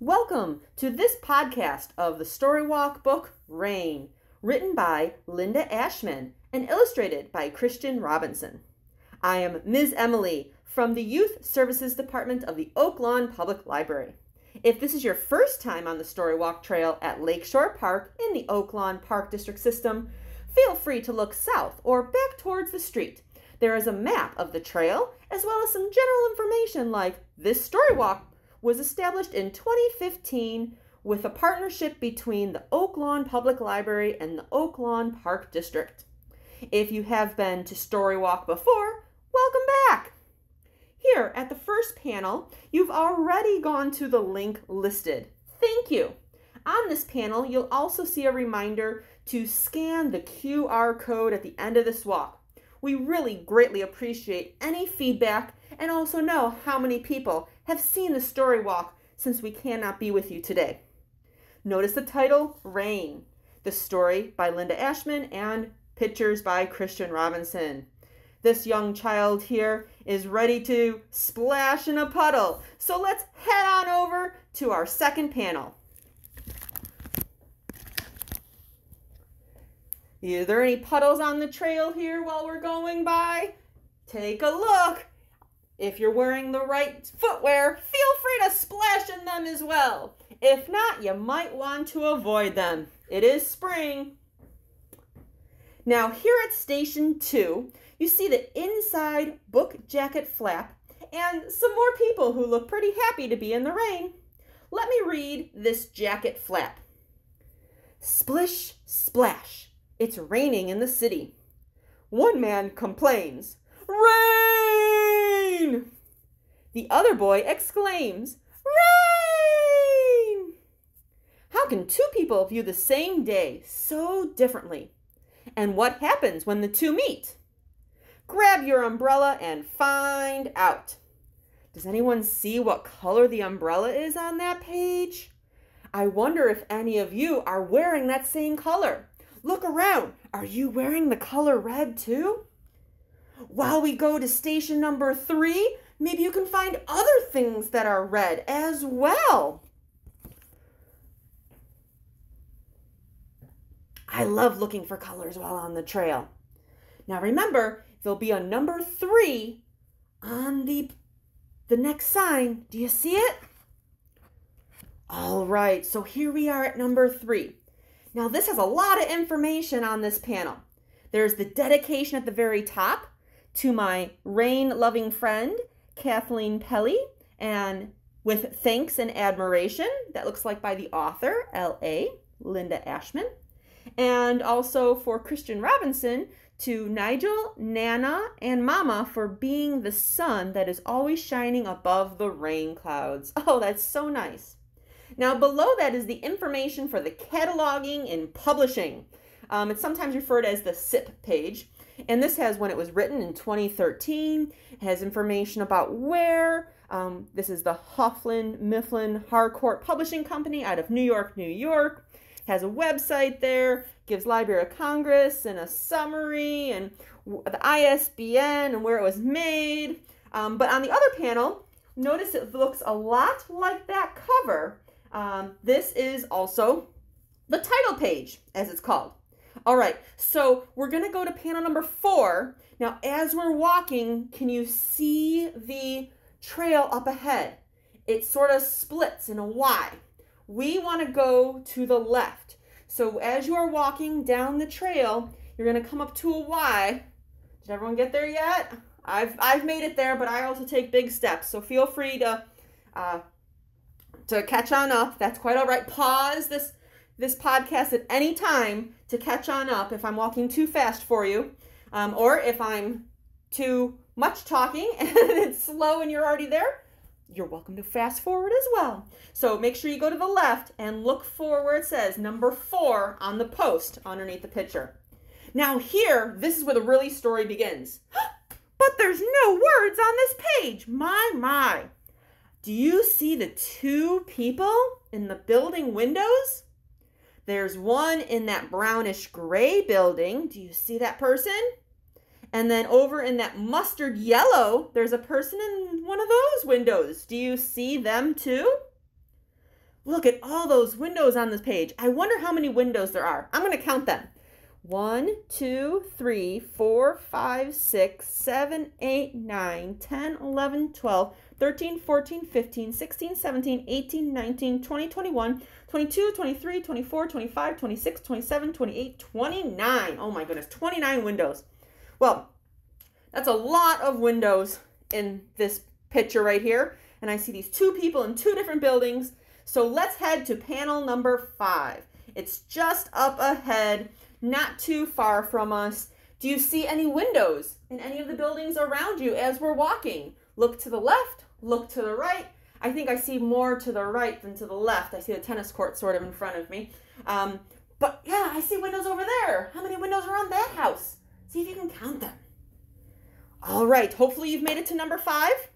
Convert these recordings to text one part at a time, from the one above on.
Welcome to this podcast of the Storywalk book Rain, written by Linda Ashman and illustrated by Christian Robinson. I am Ms. Emily from the Youth Services Department of the Oak Lawn Public Library. If this is your first time on the Storywalk Trail at Lakeshore Park in the Oak Lawn Park District System, feel free to look south or back towards the street. There is a map of the trail as well as some general information like this Storywalk was established in 2015 with a partnership between the Oak Lawn Public Library and the Oak Lawn Park District. If you have been to Storywalk before, welcome back. Here at the first panel, you've already gone to the link listed. Thank you. On this panel, you'll also see a reminder to scan the QR code at the end of this walk. We really greatly appreciate any feedback and also know how many people have seen the story walk since we cannot be with you today. Notice the title, Rain, the story by Linda Ashman and pictures by Christian Robinson. This young child here is ready to splash in a puddle. So let's head on over to our second panel. Is there any puddles on the trail here while we're going by? Take a look. If you're wearing the right footwear, feel free to splash in them as well. If not, you might want to avoid them. It is spring. Now, here at Station 2, you see the inside book jacket flap and some more people who look pretty happy to be in the rain. Let me read this jacket flap. Splish, splash. It's raining in the city. One man complains, Rain! The other boy exclaims, Rain! How can two people view the same day so differently? And what happens when the two meet? Grab your umbrella and find out. Does anyone see what color the umbrella is on that page? I wonder if any of you are wearing that same color. Look around. Are you wearing the color red too? While we go to station number three, maybe you can find other things that are red as well. I love looking for colors while on the trail. Now remember, there'll be a number three on the, the next sign. Do you see it? All right, so here we are at number three. Now, this has a lot of information on this panel. There's the dedication at the very top to my rain loving friend, Kathleen Pelly, and with thanks and admiration, that looks like by the author, L.A., Linda Ashman, and also for Christian Robinson to Nigel, Nana, and Mama for being the sun that is always shining above the rain clouds. Oh, that's so nice. Now below that is the information for the cataloging and publishing. Um, it's sometimes referred as the SIP page. And this has when it was written in 2013. It has information about where. Um, this is the Houghton Mifflin Harcourt Publishing Company out of New York, New York. Has a website there, gives Library of Congress and a summary and the ISBN and where it was made. Um, but on the other panel, notice it looks a lot like that cover um, this is also the title page, as it's called. All right, so we're to go to panel number four. Now, as we're walking, can you see the trail up ahead? It sort of splits in a Y. We want to go to the left. So as you are walking down the trail, you're to come up to a Y. Did everyone get there yet? I've, I've made it there, but I also take big steps. So feel free to uh, to catch on up. That's quite all right. Pause this this podcast at any time to catch on up if I'm walking too fast for you, um, or if I'm too much talking and it's slow and you're already there. You're welcome to fast forward as well. So make sure you go to the left and look for where it says number four on the post underneath the picture. Now, here, this is where the really story begins. but there's no words on this page. My, my. Do you see the two people in the building windows? There's one in that brownish gray building. Do you see that person? And then over in that mustard yellow, there's a person in one of those windows. Do you see them too? Look at all those windows on this page. I wonder how many windows there are. I'm going to count them. 1, 2, 3, 4, 5, 6, 7, 8, 9, 10, 11, 12, 13, 14, 15, 16, 17, 18, 19, 20, 21, 22, 23, 24, 25, 26, 27, 28, 29. Oh my goodness, 29 windows. Well, that's a lot of windows in this picture right here. And I see these two people in two different buildings. So let's head to panel number five. It's just up ahead, not too far from us. Do you see any windows in any of the buildings around you as we're walking? Look to the left, look to the right. I think I see more to the right than to the left. I see the tennis court sort of in front of me. Um, but yeah, I see windows over there. How many windows are on that house? See if you can count them. All right, hopefully you've made it to number five.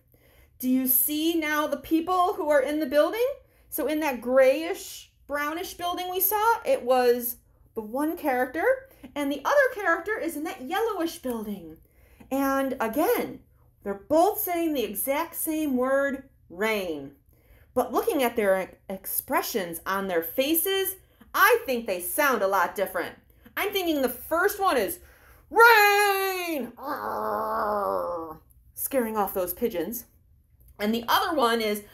Do you see now the people who are in the building? So in that grayish, brownish building we saw, it was the one character, and the other character is in that yellowish building. And again, they're both saying the exact same word, rain. But looking at their expressions on their faces, I think they sound a lot different. I'm thinking the first one is rain, scaring off those pigeons. And the other one is rain!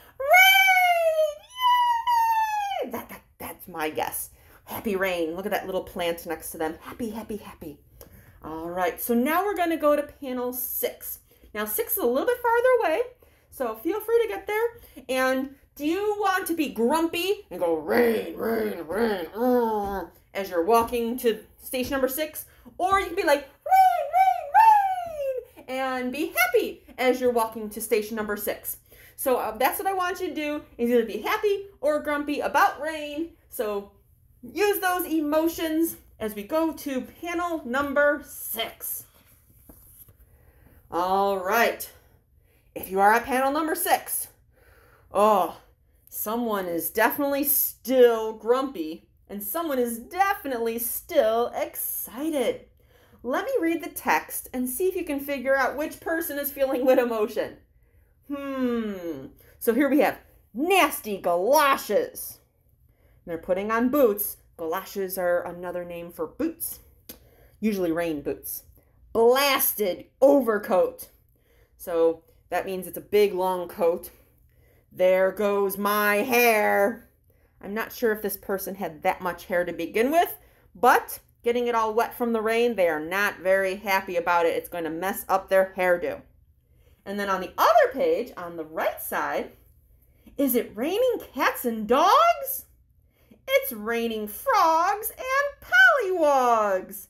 That, that, that's my guess. Happy rain. Look at that little plant next to them. Happy, happy, happy. All right, so now we're going to go to panel six. Now, six is a little bit farther away, so feel free to get there. And do you want to be grumpy and go rain, rain, rain, uh, as you're walking to station number six? Or you can be like rain, rain, rain, and be happy as you're walking to station number six. So uh, that's what I want you to do is either be happy or grumpy about rain. So use those emotions as we go to panel number six. All right. If you are at panel number six, oh, someone is definitely still grumpy and someone is definitely still excited. Let me read the text and see if you can figure out which person is feeling what emotion. Hmm. So here we have nasty galoshes. They're putting on boots. Galoshes are another name for boots, usually rain boots blasted overcoat. So that means it's a big long coat. There goes my hair. I'm not sure if this person had that much hair to begin with, but getting it all wet from the rain, they are not very happy about it. It's going to mess up their hairdo. And then on the other page, on the right side, is it raining cats and dogs? It's raining frogs and pollywogs.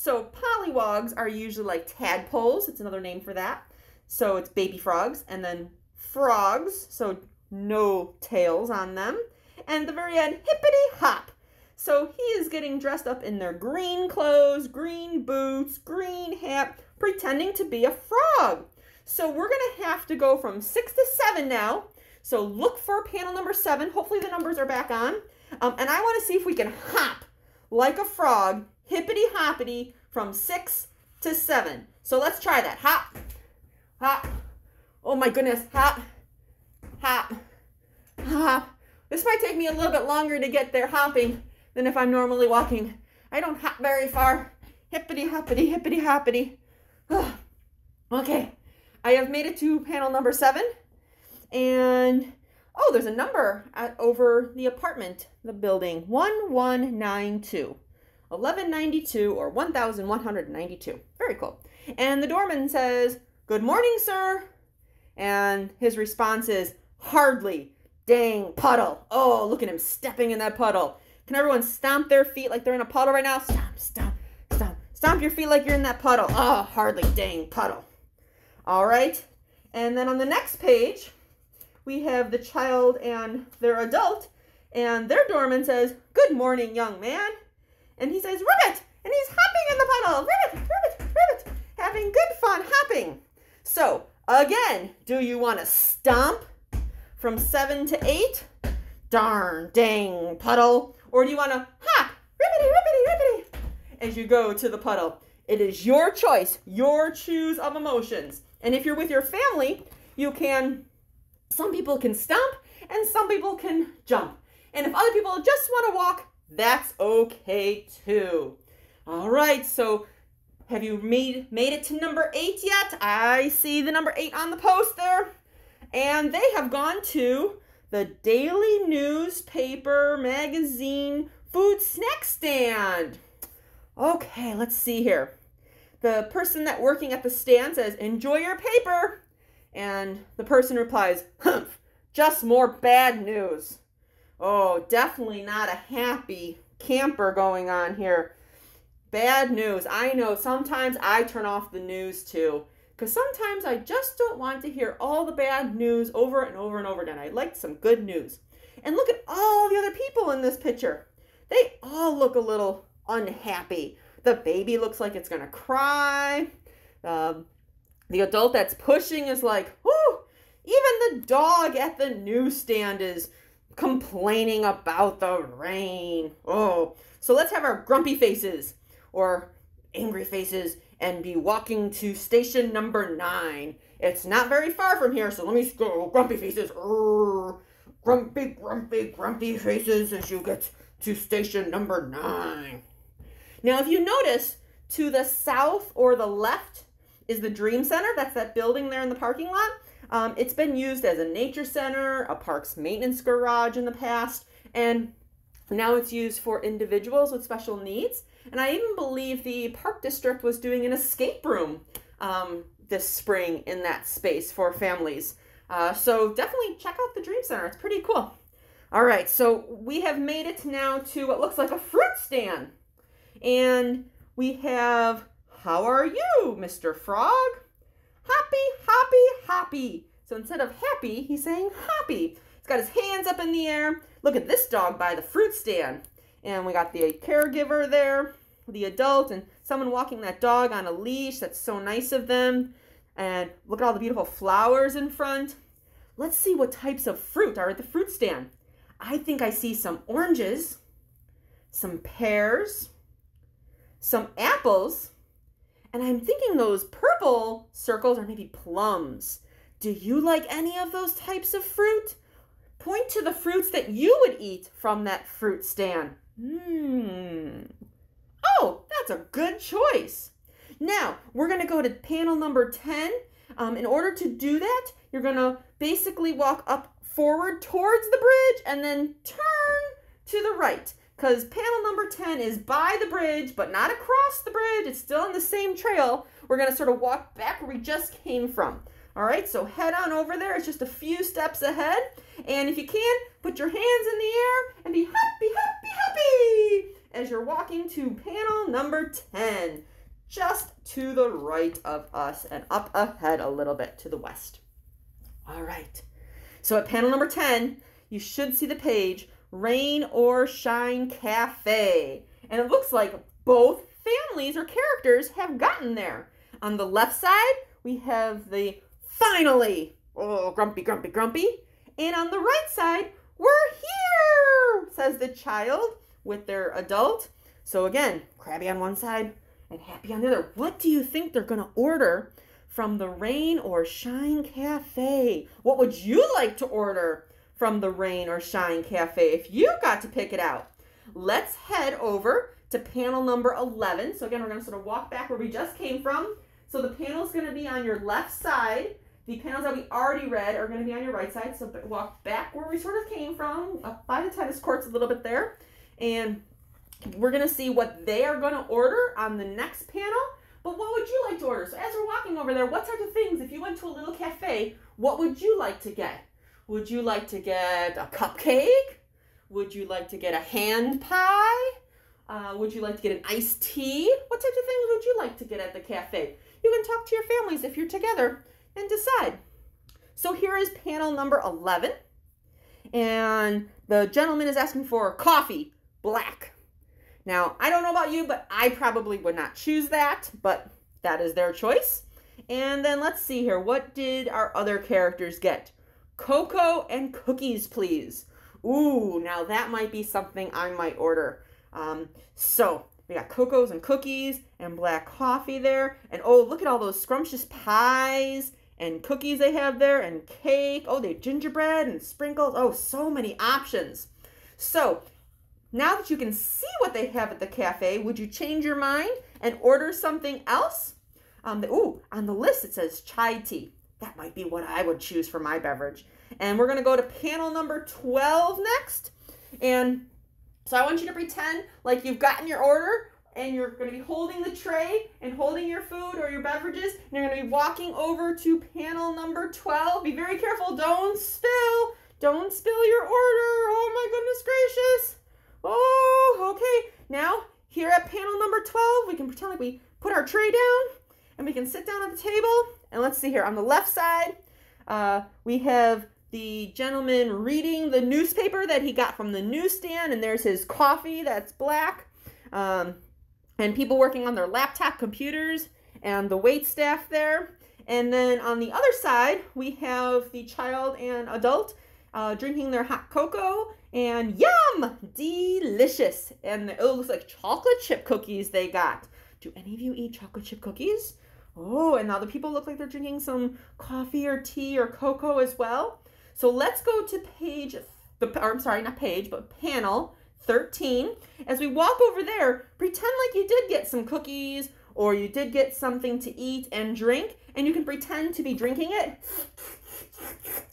So pollywogs are usually like tadpoles. It's another name for that. So it's baby frogs and then frogs. So no tails on them. And the very end, hippity hop. So he is getting dressed up in their green clothes, green boots, green hat, pretending to be a frog. So we're going to have to go from six to seven now. So look for panel number seven. Hopefully the numbers are back on. Um, and I want to see if we can hop like a frog hippity hoppity from six to seven. So let's try that. Hop, hop. Oh my goodness. Hop, hop, hop. This might take me a little bit longer to get there hopping than if I'm normally walking. I don't hop very far. Hippity hoppity, hippity hoppity. okay, I have made it to panel number seven. And oh, there's a number at, over the apartment, the building 1192. 1192 or 1192. Very cool. And the doorman says, Good morning, sir. And his response is, Hardly. Dang, puddle. Oh, look at him stepping in that puddle. Can everyone stomp their feet like they're in a puddle right now? Stomp, stomp, stomp. Stomp your feet like you're in that puddle. Oh, hardly. Dang, puddle. All right. And then on the next page, we have the child and their adult. And their doorman says, Good morning, young man and he says, Ribbit! And he's hopping in the puddle. Ribbit, ribbit, ribbit. Having good fun hopping. So, again, do you want to stomp from seven to eight? Darn, dang, puddle. Or do you want to hop, ribbity, ribbity, ribbity, as you go to the puddle? It is your choice, your choose of emotions. And if you're with your family, you can, some people can stomp and some people can jump. And if other people just want to walk, that's okay too. All right, so have you made made it to number eight yet? I see the number eight on the post there. And they have gone to the daily newspaper magazine food snack stand. Okay, let's see here. The person that working at the stand says, enjoy your paper. And the person replies, humph, just more bad news. Oh, definitely not a happy camper going on here. Bad news. I know sometimes I turn off the news too. Because sometimes I just don't want to hear all the bad news over and over and over again. I like some good news. And look at all the other people in this picture. They all look a little unhappy. The baby looks like it's going to cry. Um, the adult that's pushing is like, whoo. Even the dog at the newsstand is complaining about the rain. Oh, so let's have our grumpy faces or angry faces and be walking to station number nine. It's not very far from here, so let me go. Grumpy faces. Urgh. Grumpy, grumpy, grumpy faces as you get to station number nine. Now, if you notice, to the south or the left is the Dream Center. That's that building there in the parking lot. Um, it's been used as a nature center, a parks maintenance garage in the past, and now it's used for individuals with special needs. And I even believe the park district was doing an escape room um, this spring in that space for families. Uh, so definitely check out the Dream Center. It's pretty cool. All right, so we have made it now to what looks like a fruit stand. And we have, how are you, Mr. Frog? Happy, happy, happy. So instead of happy, he's saying happy. He's got his hands up in the air. Look at this dog by the fruit stand. And we got the caregiver there, the adult, and someone walking that dog on a leash. That's so nice of them. And look at all the beautiful flowers in front. Let's see what types of fruit are at the fruit stand. I think I see some oranges, some pears, some apples, and I'm thinking those purple circles are maybe plums. Do you like any of those types of fruit? Point to the fruits that you would eat from that fruit stand. Hmm. Oh, that's a good choice. Now, we're going to go to panel number 10. Um, in order to do that, you're going to basically walk up forward towards the bridge and then turn to the right because panel number 10 is by the bridge, but not across the bridge. It's still on the same trail. We're going to sort of walk back where we just came from. All right, so head on over there. It's just a few steps ahead. And if you can, put your hands in the air and be happy, happy, happy as you're walking to panel number 10, just to the right of us and up ahead a little bit to the west. All right, so at panel number 10, you should see the page Rain or Shine Cafe. And it looks like both families or characters have gotten there. On the left side, we have the finally, oh, grumpy, grumpy, grumpy. And on the right side, we're here, says the child with their adult. So again, crabby on one side and happy on the other. What do you think they're going to order from the Rain or Shine Cafe? What would you like to order from the Rain or Shine Cafe if you got to pick it out? Let's head over to panel number 11. So again, we're going to sort of walk back where we just came from. So the panel is going to be on your left side the panels that we already read are going to be on your right side. So walk back where we sort of came from, up by the tennis courts a little bit there. And we're going to see what they are going to order on the next panel. But what would you like to order? So as we're walking over there, what type of things, if you went to a little cafe, what would you like to get? Would you like to get a cupcake? Would you like to get a hand pie? Uh, would you like to get an iced tea? What types of things would you like to get at the cafe? You can talk to your families if you're together and decide. So here is panel number 11. And the gentleman is asking for coffee, black. Now, I don't know about you, but I probably would not choose that, but that is their choice. And then let's see here. What did our other characters get? Cocoa and cookies, please. Ooh, now that might be something I might order. Um, so we got cocos and cookies and black coffee there. And oh, look at all those scrumptious pies and cookies they have there and cake. Oh, they gingerbread and sprinkles. Oh, so many options. So now that you can see what they have at the cafe, would you change your mind and order something else? Um, the, ooh, on the list it says chai tea. That might be what I would choose for my beverage. And we're going to go to panel number 12 next. And so I want you to pretend like you've gotten your order and you're going to be holding the tray and holding your food or your beverages. And you're going to be walking over to panel number 12. Be very careful. Don't spill. Don't spill your order. Oh my goodness gracious. Oh, okay. Now, here at panel number 12, we can pretend like we put our tray down and we can sit down at the table. And let's see here. On the left side, uh, we have the gentleman reading the newspaper that he got from the newsstand, and there's his coffee that's black. Um, and people working on their laptop computers and the wait staff there. And then on the other side, we have the child and adult uh, drinking their hot cocoa and yum, delicious. And it looks like chocolate chip cookies they got. Do any of you eat chocolate chip cookies? Oh, and now the people look like they're drinking some coffee or tea or cocoa as well. So let's go to page, or I'm sorry, not page, but panel 13. As we walk over there, pretend like you did get some cookies or you did get something to eat and drink, and you can pretend to be drinking it.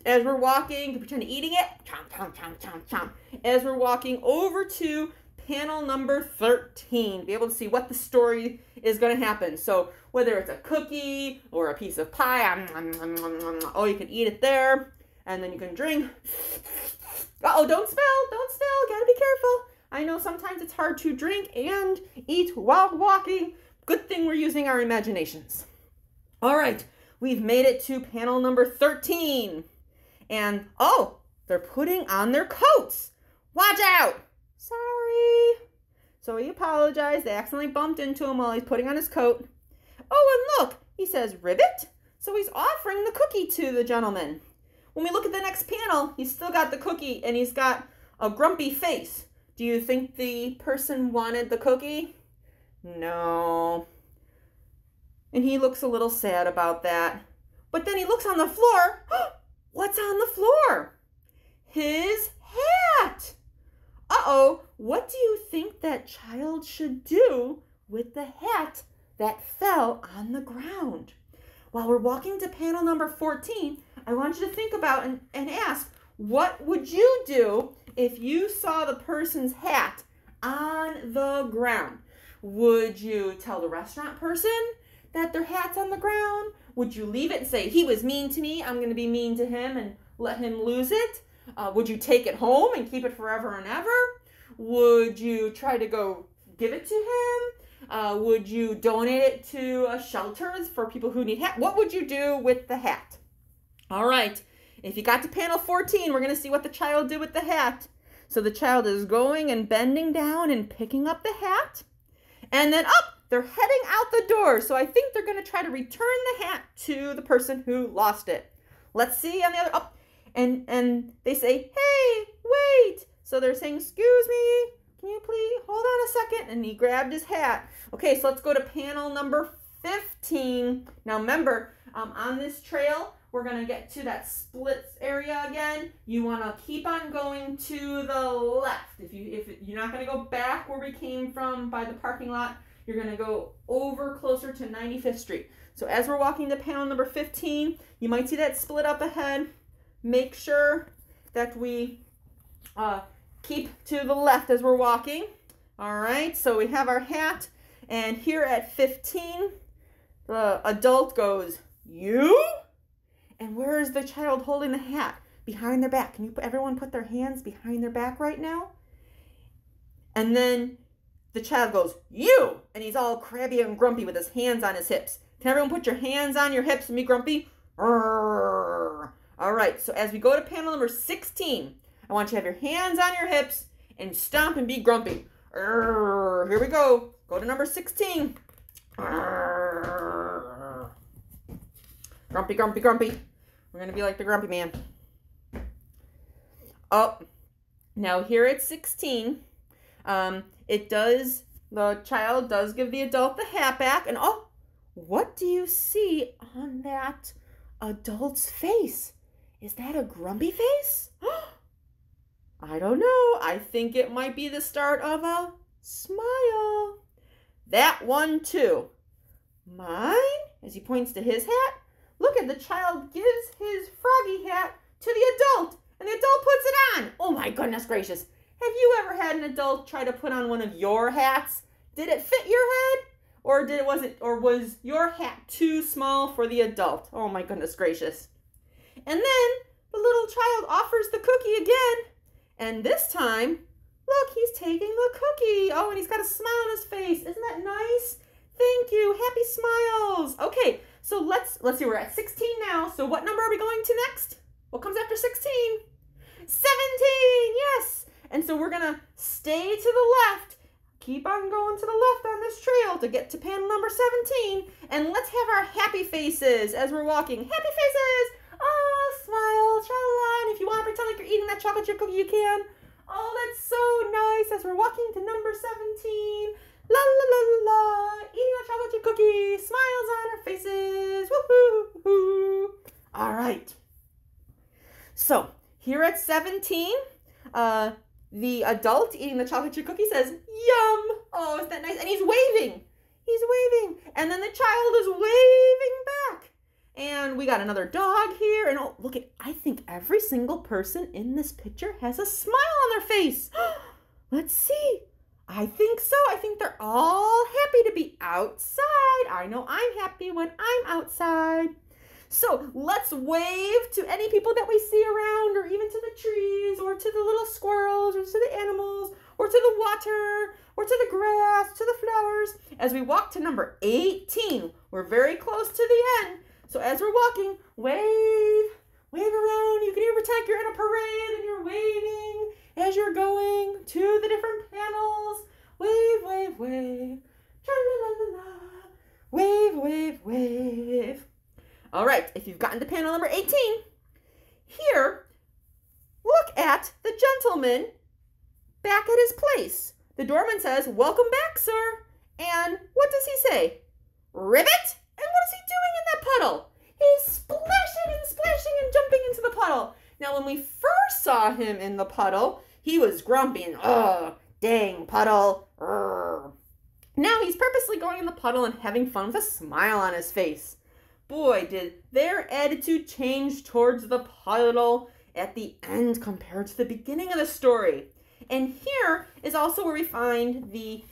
As we're walking, you pretend eating it. Chomp, chomp, chomp, chomp. As we're walking over to panel number 13, be able to see what the story is going to happen. So whether it's a cookie or a piece of pie, oh, you can eat it there, and then you can drink. Uh-oh, don't spill, don't spill, gotta be careful. I know sometimes it's hard to drink and eat while walking. Good thing we're using our imaginations. All right, we've made it to panel number 13. And, oh, they're putting on their coats. Watch out. Sorry. So he apologized. They accidentally bumped into him while he's putting on his coat. Oh, and look, he says ribbit. So he's offering the cookie to the gentleman. When we look at the next panel, he's still got the cookie and he's got a grumpy face. Do you think the person wanted the cookie? No. And he looks a little sad about that. But then he looks on the floor. What's on the floor? His hat. Uh-oh, what do you think that child should do with the hat that fell on the ground? While we're walking to panel number 14, I want you to think about and, and ask, what would you do if you saw the person's hat on the ground? Would you tell the restaurant person that their hat's on the ground? Would you leave it and say, he was mean to me, I'm going to be mean to him and let him lose it? Uh, would you take it home and keep it forever and ever? Would you try to go give it to him? Uh, would you donate it to a shelter for people who need hat? What would you do with the hat? All right, if you got to panel 14, we're going to see what the child did with the hat. So the child is going and bending down and picking up the hat. And then up, they're heading out the door. So I think they're going to try to return the hat to the person who lost it. Let's see on the other, up. And, and they say, hey, wait. So they're saying, excuse me, can you please hold on a second? And he grabbed his hat. Okay, so let's go to panel number 15. Now remember, um, on this trail, we're to get to that splits area again. You want to keep on going to the left. If, you, if you're not to go back where we came from by the parking lot, you're to go over closer to 95th Street. So as we're walking to panel number 15, you might see that split up ahead. Make sure that we uh, keep to the left as we're walking. All right, so we have our hat. And here at 15, the adult goes, you? And where is the child holding the hat? Behind their back. Can you put, everyone put their hands behind their back right now? And then the child goes, You! And he's all crabby and grumpy with his hands on his hips. Can everyone put your hands on your hips and be grumpy? All right, so as we go to panel number 16, I want you to have your hands on your hips and stomp and be grumpy. Here we go. Go to number 16. Grumpy, grumpy, grumpy. We're going to be like the grumpy man. Oh, now here at 16, um, it does, the child does give the adult the hat back. And oh, what do you see on that adult's face? Is that a grumpy face? I don't know. I think it might be the start of a smile. That one too. Mine? As he points to his hat. Look at the child gives his froggy hat to the adult, and the adult puts it on. Oh my goodness gracious. Have you ever had an adult try to put on one of your hats? Did it fit your head? Or did it was it or was your hat too small for the adult? Oh my goodness gracious. And then the little child offers the cookie again. And this time, look, he's taking the cookie. Oh, and he's got a smile on his face. Isn't that nice? Thank you. Happy smiles. Okay, so let's let's see. We're at 16 now. So what number are we going to next? What comes after 16? 17. Yes. And so we're to stay to the left. Keep on going to the left on this trail to get to panel number 17. And let's have our happy faces as we're walking. Happy faces. Oh, smile, cha And if you want to pretend like you're eating that chocolate chip cookie, you can. Oh, that's so nice as we're walking to number 17. La la la la la. Eating a chocolate chip cookie. Smiles on our faces. Woohoo! All right. So here at 17, uh, the adult eating the chocolate chip cookie says, Yum! Oh, is that nice? And he's waving. He's waving. And then the child is waving back. And we got another dog here. And oh, look at, I think every single person in this picture has a smile on their face. Let's see. I think so. I think they're all happy to be outside. I know I'm happy when I'm outside. So let's wave to any people that we see around, or even to the trees, or to the little squirrels, or to the animals, or to the water, or to the grass, to the flowers. As we walk to number 18, we're very close to the end. So as we're walking, wave, wave around. You can even pretend you're in a parade and you're waving as you're going to the different panels. Wave, wave, wave. Tra-la-la-la-la. Wave, wave, wave. All right, if you've gotten to panel number 18, here, look at the gentleman back at his place. The doorman says, Welcome back, sir. And what does he say? Ribbit? And what is he doing in that puddle? He's splashing and splashing and jumping into the puddle. Now, when we first saw him in the puddle, he was grumpy and, ugh, dang, puddle. Urgh. Now he's purposely going in the puddle and having fun with a smile on his face. Boy, did their attitude change towards the puddle at the end compared to the beginning of the story. And here is also where we find the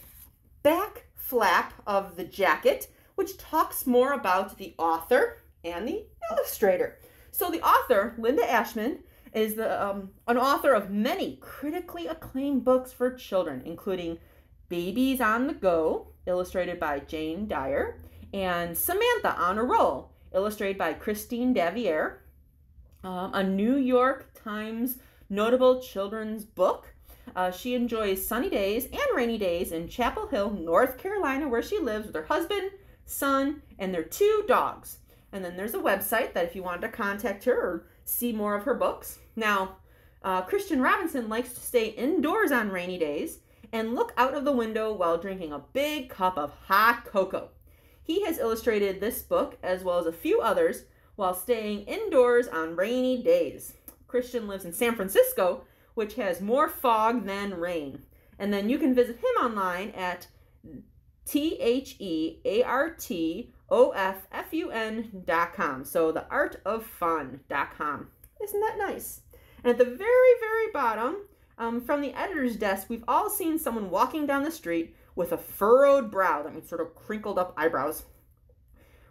back flap of the jacket, which talks more about the author and the illustrator. So the author, Linda Ashman, is the, um, an author of many critically acclaimed books for children, including Babies on the Go, illustrated by Jane Dyer, and Samantha on a Roll, illustrated by Christine Davenier, um, a New York Times notable children's book. Uh, she enjoys sunny days and rainy days in Chapel Hill, North Carolina, where she lives with her husband, son, and their two dogs. And then there's a website that if you wanted to contact her or see more of her books. Now, uh, Christian Robinson likes to stay indoors on rainy days and look out of the window while drinking a big cup of hot cocoa. He has illustrated this book as well as a few others while staying indoors on rainy days. Christian lives in San Francisco, which has more fog than rain. And then you can visit him online at T H E A R T O F F U N dot com. So the art of fun dot com. Isn't that nice? And at the very, very bottom, um, from the editor's desk, we've all seen someone walking down the street with a furrowed brow, that means sort of crinkled up eyebrows,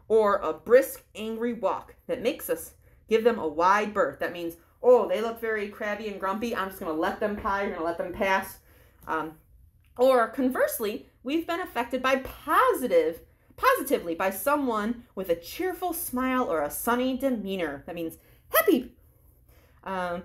or a brisk, angry walk that makes us give them a wide berth. That means, oh, they look very crabby and grumpy. I'm just going to let them pie, going to let them pass. Um, or conversely, we've been affected by positive, positively by someone with a cheerful smile or a sunny demeanor. That means happy, um,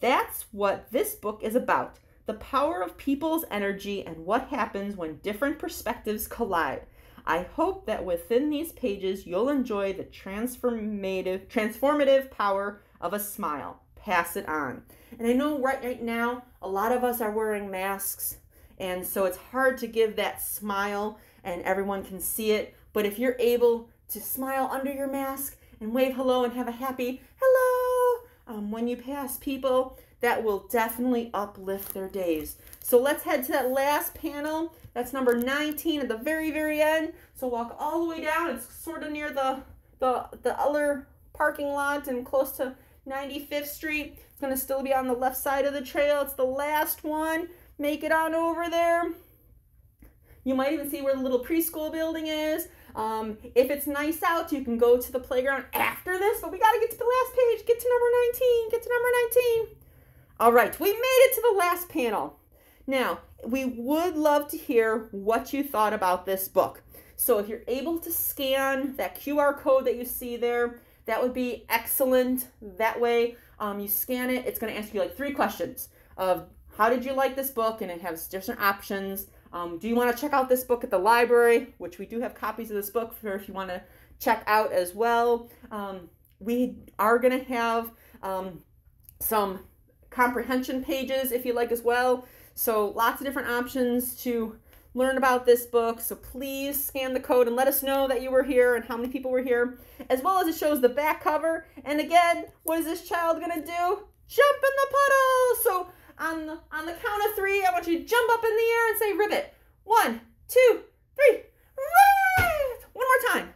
that's what this book is about the power of people's energy and what happens when different perspectives collide. I hope that within these pages you'll enjoy the transformative transformative power of a smile. Pass it on. And I know right, right now a lot of us are wearing masks and so it's hard to give that smile and everyone can see it, but if you're able to smile under your mask and wave hello and have a happy hello um, when you pass people, that will definitely uplift their days. So let's head to that last panel. That's number 19 at the very, very end. So walk all the way down. It's sort of near the, the, the other parking lot and close to 95th Street. It's going to still be on the left side of the trail. It's the last one. Make it on over there. You might even see where the little preschool building is. Um, if it's nice out, you can go to the playground after this, but we got to get to the last page. Get to number 19. Get to number 19. All right, we made it to the last panel. Now, we would love to hear what you thought about this book. So if you're able to scan that QR code that you see there, that would be excellent. That way, um, you scan it, it's going to ask you like three questions of how did you like this book? And it has different options. Um, do you want to check out this book at the library? Which we do have copies of this book for if you want to check out as well. Um, we are going to have um, some comprehension pages if you like as well. So lots of different options to learn about this book. So please scan the code and let us know that you were here and how many people were here, as well as it shows the back cover. And again, what is this child gonna do? Jump in the puddle. So on the on the count of three, I want you to jump up in the air and say ribbit. One, two, three. Ribbit! One more time.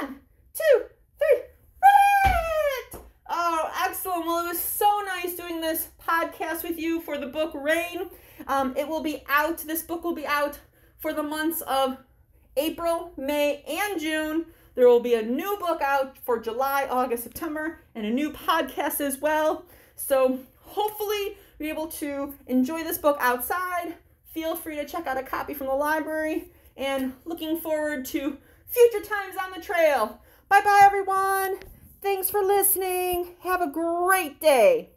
One, two, three. Ribbit! Oh, excellent. Well, it was so nice doing this podcast with you for the book Rain. Um, it will be out. This book will be out for the months of April, May, and June. There will be a new book out for July, August, September, and a new podcast as well. So hopefully you're able to enjoy this book outside. Feel free to check out a copy from the library and looking forward to future times on the trail. Bye bye, everyone. Thanks for listening. Have a great day.